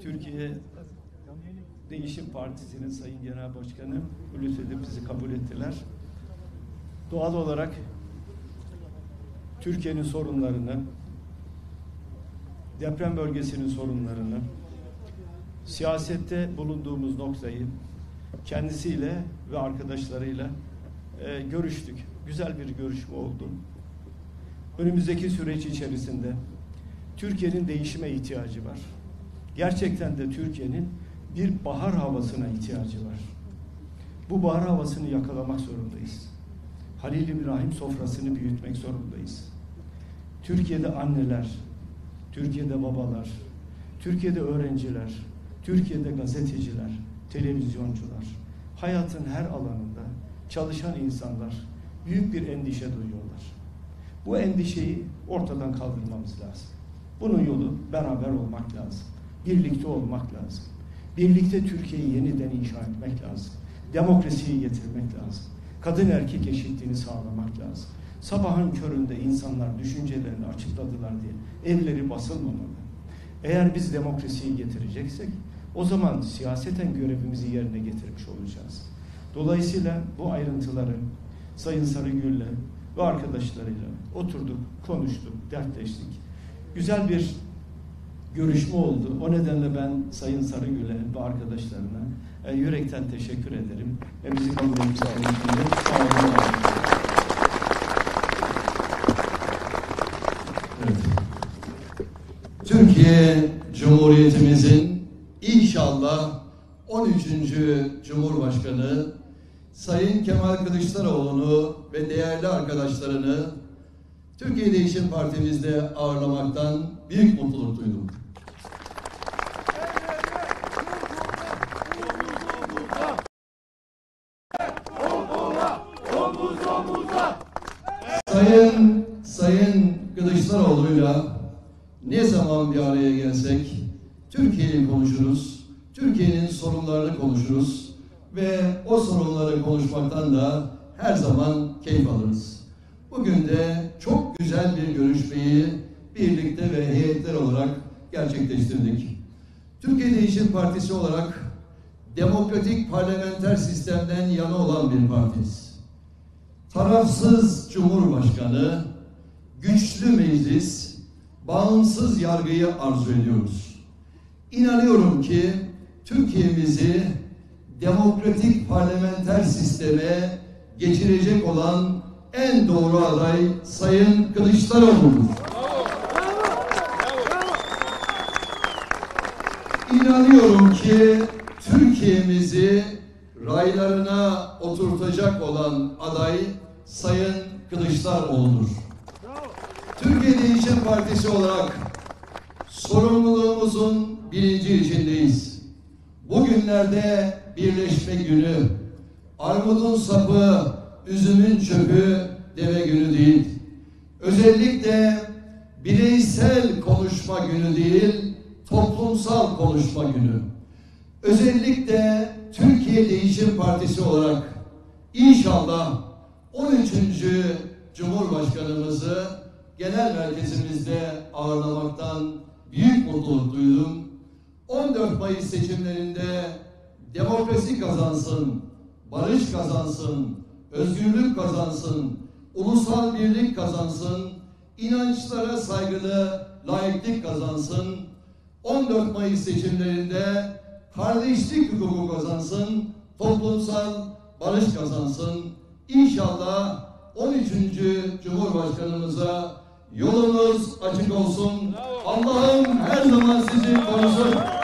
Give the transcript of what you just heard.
Türkiye Değişim Partisi'nin Sayın Genel Başkanı lütfedip bizi kabul ettiler. Doğal olarak Türkiye'nin sorunlarını, deprem bölgesinin sorunlarını, siyasette bulunduğumuz noktayı kendisiyle ve arkadaşlarıyla e, görüştük. Güzel bir görüşme oldu. Önümüzdeki süreç içerisinde Türkiye'nin değişime ihtiyacı var. Gerçekten de Türkiye'nin bir bahar havasına ihtiyacı var. Bu bahar havasını yakalamak zorundayız. Halil İbrahim sofrasını büyütmek zorundayız. Türkiye'de anneler, Türkiye'de babalar, Türkiye'de öğrenciler, Türkiye'de gazeteciler, televizyoncular, hayatın her alanında çalışan insanlar büyük bir endişe duyuyorlar. Bu endişeyi ortadan kaldırmamız lazım. Bunun yolu beraber olmak lazım. Birlikte olmak lazım. Birlikte Türkiye'yi yeniden inşa etmek lazım. Demokrasiyi getirmek lazım. Kadın erkek eşitliğini sağlamak lazım. Sabahın köründe insanlar düşüncelerini açıkladılar diye evleri basılmamalı. Eğer biz demokrasiyi getireceksek o zaman siyaseten görevimizi yerine getirmiş olacağız. Dolayısıyla bu ayrıntıları Sayın Sarıgül'le ve arkadaşlarıyla oturduk, konuştuk, dertleştik. Güzel bir görüşme oldu. O nedenle ben Sayın Sarıgül'e ve arkadaşlarına e, yürekten teşekkür ederim. Ve bizi kabul. Türkiye Cumhuriyetimizin inşallah 13. Cumhurbaşkanı Sayın Kemal Kılıçdaroğlu'nu ve değerli arkadaşlarını Türkiye Değişim Partimizde ağırlamaktan büyük mutluluk duydum. Sayın Sayın Kılıçdaroğlu'yla ne zaman bir araya gelsek Türkiye'yi konuşuruz, Türkiye'nin sorunlarını konuşuruz ve o sorunları konuşmaktan da her zaman keyif alırız. Bugün de çok güzel bir görüşmeyi birlikte ve heyetler olarak gerçekleştirdik. Türkiye Değişim Partisi olarak demokratik parlamenter sistemden yana olan bir partiyiz tarafsız cumhurbaşkanı, güçlü meclis, bağımsız yargıyı arzu ediyoruz. İnanıyorum ki Türkiye'mizi demokratik parlamenter sisteme geçirecek olan en doğru aday Sayın Kılıçdaroğlu'dur. İnanıyorum ki Türkiye'mizi raylarına oturtacak olan aday Sayın Kılıçdaroğlu'dur. Türkiye Değişim Partisi olarak sorumluluğumuzun birinci içindeyiz. Bugünlerde birleşme günü, armudun sapı, üzümün çöpü deve günü değil. Özellikle bireysel konuşma günü değil, toplumsal konuşma günü. Özellikle Türkiye Değişim Partisi olarak inşallah 13. Cumhurbaşkanımızı genel merkezimizde ağırlamaktan büyük mutluluk duydum. 14 Mayıs seçimlerinde demokrasi kazansın, barış kazansın, özgürlük kazansın, ulusal birlik kazansın, inançlara saygılı laiklik kazansın. 14 Mayıs seçimlerinde kardeşlik hukuku kazansın, toplumsal barış kazansın. İnşallah 13. Cumhurbaşkanımıza yolunuz açık olsun. Allah'ım her zaman sizi korusun.